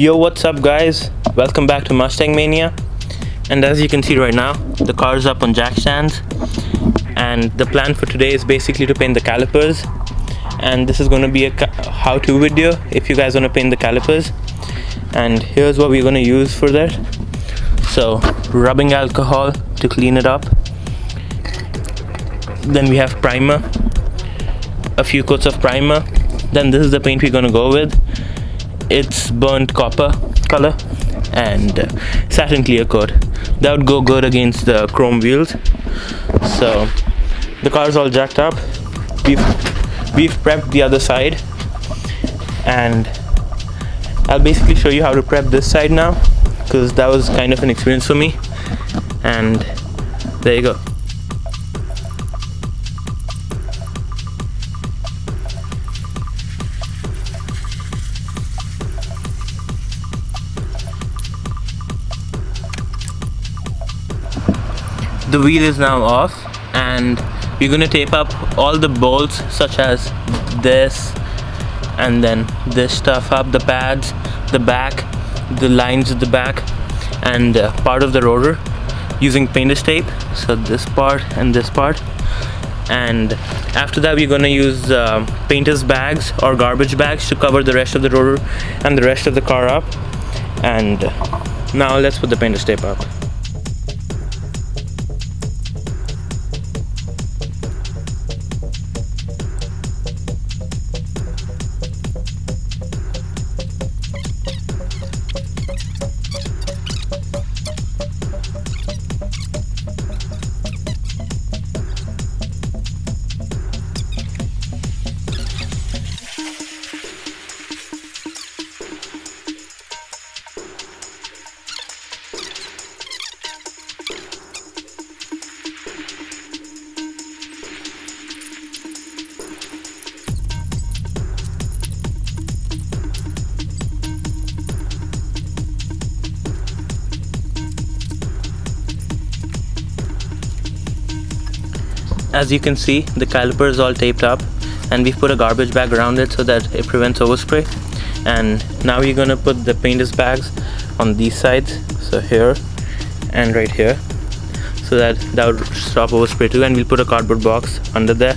Yo, what's up, guys? Welcome back to Mustang Mania. And as you can see right now, the car is up on jack stands. And the plan for today is basically to paint the calipers. And this is going to be a how-to video if you guys want to paint the calipers. And here's what we're going to use for that. So, rubbing alcohol to clean it up. Then we have primer, a few coats of primer. Then this is the paint we're going to go with it's burnt copper color and uh, satin clear coat. That would go good against the chrome wheels. So the car is all jacked up. We've we've prepped the other side. And I'll basically show you how to prep this side now because that was kind of an experience for me. And there you go the wheel is now off and we're to tape up all the bolts such as this and then this stuff up the pads the back the lines at the back and uh, part of the rotor using painter's tape so this part and this part. And after that we're to use uh, painter's bags or garbage bags to cover the rest of the rotor and the rest of the car up. And now let's put the painter's tape up as you can see the caliper is all taped up and we've put a garbage bag around it so that it prevents overspray. And now we're gonna put the painter's bags on these sides so here and right here so that that would stop overspray too and we'll put a cardboard box under there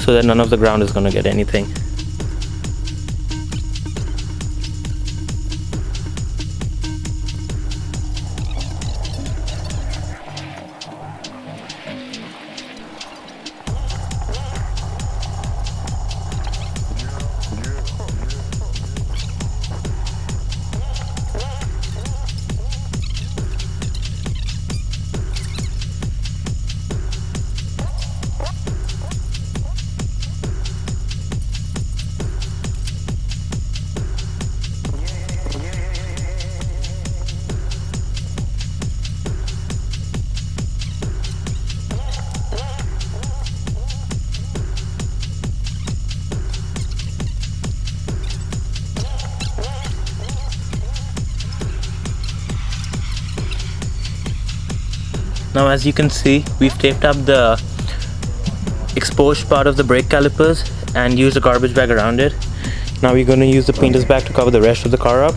so that none of the ground is gonna get anything now as you can see we've taped up the exposed part of the brake calipers and used a garbage bag around it. Now we're going to use the painter's bag to cover the rest of the car up.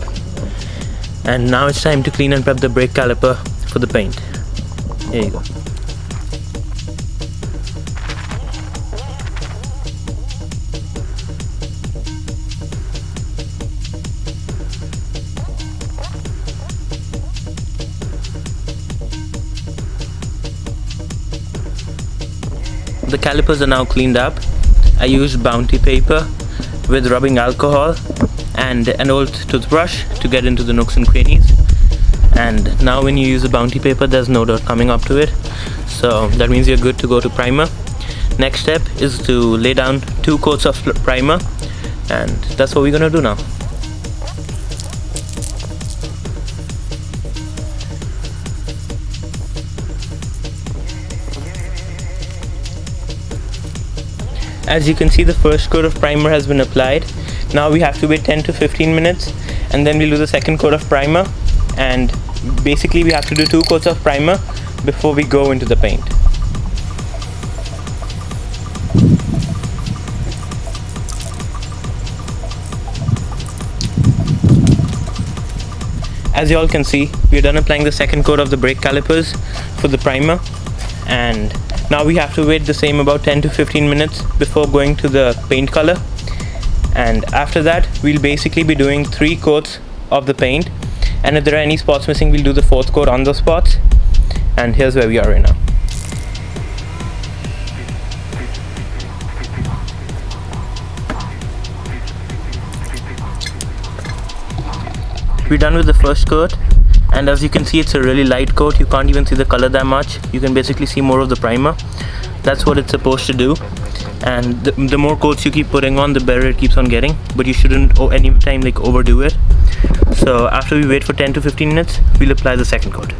And now it's time to clean and prep the brake caliper for the paint. Here you go The calipers are now cleaned up. I used bounty paper with rubbing alcohol and an old toothbrush to get into the nooks and crannies. And now when you use the bounty paper, there's no dirt coming up to it. So that means you're good to go to primer. Next step is to lay down two coats of primer and that's what we're gonna do now. As you can see the first coat of primer has been applied. Now we have to wait 10 to 15 minutes and then we'll do the second coat of primer. And basically we have to do two coats of primer before we go into the paint. As you all can see we're done applying the second coat of the brake calipers for the primer. And now we have to wait the same about 10 to 15 minutes before going to the paint color. And after that we'll basically be doing three coats of the paint. And if there are any spots missing we'll do the fourth coat on those spots. And here's where we are right now. We're done with the first coat and as you can see it's a really light coat. You can't even see the color that much. You can basically see more of the primer. That's what it's supposed to do. And the, the more coats you keep putting on the better it keeps on getting. But you shouldn't oh, any time like overdo it. So after we wait for 10 to 15 minutes we'll apply the second coat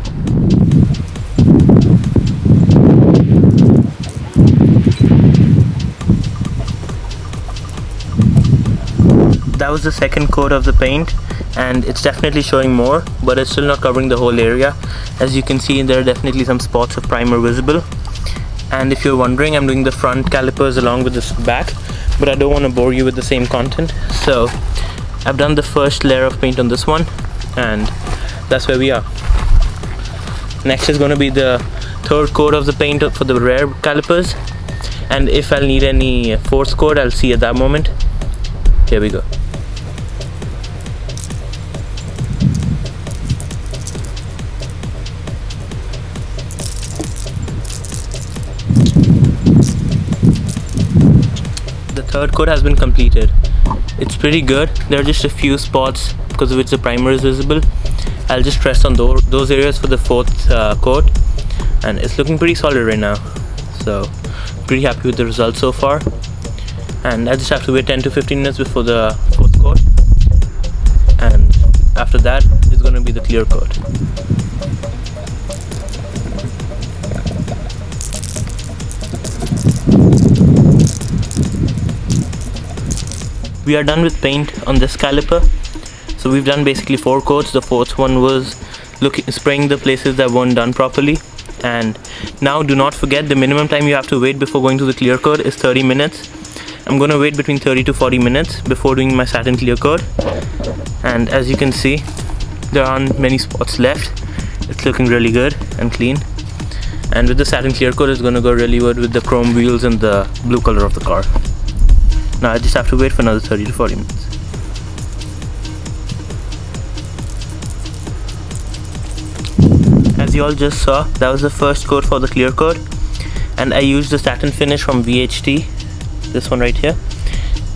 that was the second coat of the paint and it's definitely showing more but it's still not covering the whole area. As you can see there are definitely some spots of primer visible. And if you're wondering I'm doing the front calipers along with this back but I don't want to bore you with the same content. So I've done the first layer of paint on this one and that's where we are. Next is going to be the third coat of the paint for the rear calipers. And if I'll need any fourth coat I'll see at that moment. Here we go third coat has been completed. It's pretty good. There are just a few spots because of which the primer is visible. I'll just press on those, those areas for the fourth uh, coat and it's looking pretty solid right now. So pretty happy with the results so far. And I just have to wait 10 to 15 minutes before the fourth coat and after that it's going to be the clear coat we are done with paint on this caliper. So we've done basically four coats. The fourth one was looking spraying the places that weren't done properly. And now do not forget the minimum time you have to wait before going to the clear coat is 30 minutes. I'm gonna wait between 30 to 40 minutes before doing my satin clear coat. And as you can see there aren't many spots left. It's looking really good and clean. And with the satin clear coat it's gonna go really good with the chrome wheels and the blue color of the car now I just have to wait for another 30 to 40 minutes. As you all just saw, that was the first coat for the clear coat and I used the satin finish from VHT, this one right here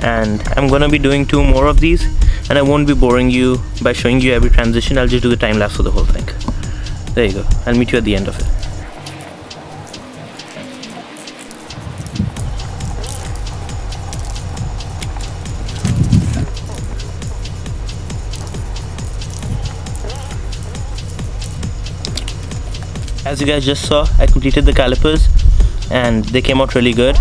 and I'm gonna be doing two more of these and I won't be boring you by showing you every transition, I'll just do the time lapse for the whole thing. There you go, I'll meet you at the end of it. As you guys just saw I completed the calipers and they came out really good.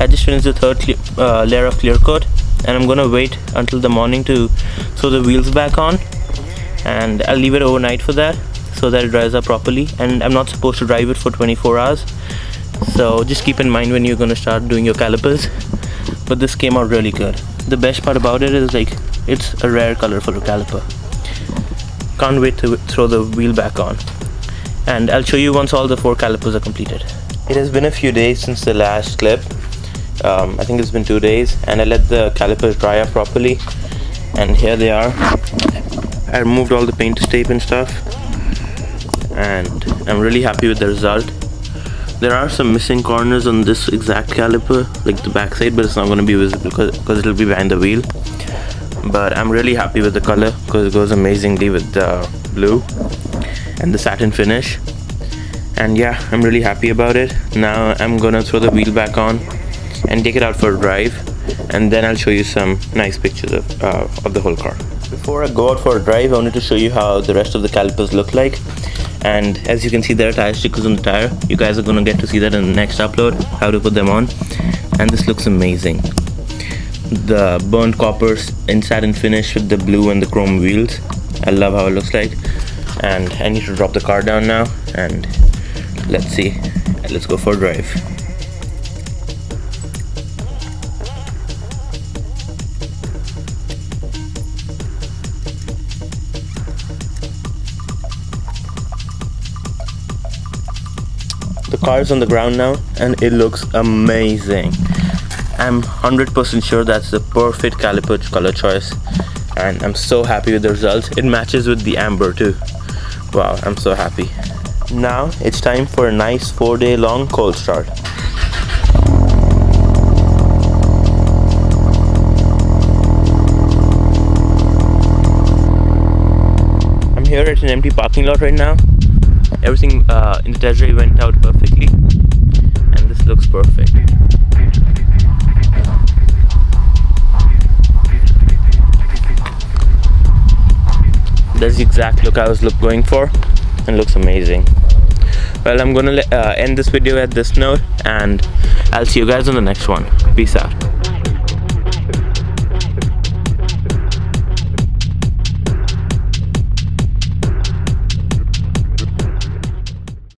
I just finished the third uh, layer of clear coat and I'm gonna wait until the morning to sew the wheels back on and I'll leave it overnight for that so that it dries up properly and I'm not supposed to drive it for 24 hours. So just keep in mind when you're gonna start doing your calipers but this came out really good. The best part about it is like it's a rare color for a caliper. Can't wait to throw the wheel back on and I'll show you once all the four calipers are completed. It has been a few days since the last clip. Um, I think it's been two days and I let the calipers dry up properly and here they are. I removed all the paint tape and stuff and I'm really happy with the result. There are some missing corners on this exact caliper, like the backside, but it's not going to be visible because it'll be behind the wheel. But I'm really happy with the color because it goes amazingly with the blue and the satin finish. And yeah I'm really happy about it. Now I'm gonna throw the wheel back on and take it out for a drive and then I'll show you some nice pictures of, uh, of the whole car. Before I go out for a drive I wanted to show you how the rest of the calipers look like. And as you can see there are tire stickers on the tire. You guys are gonna get to see that in the next upload how to put them on. And this looks amazing. The burnt coppers in satin finish with the blue and the chrome wheels. I love how it looks like and I need to drop the car down now and let's see. Let's go for a drive. The car is on the ground now and it looks amazing. I'm 100% sure that's the perfect caliper color choice and I'm so happy with the result it matches with the amber too wow I'm so happy. Now it's time for a nice four day long cold start. I'm here at an empty parking lot right now. Everything uh, in the drive went out perfectly. And this looks perfect that's the exact look I was look going for and looks amazing. Well I'm gonna uh, end this video at this note and I'll see you guys on the next one. Peace out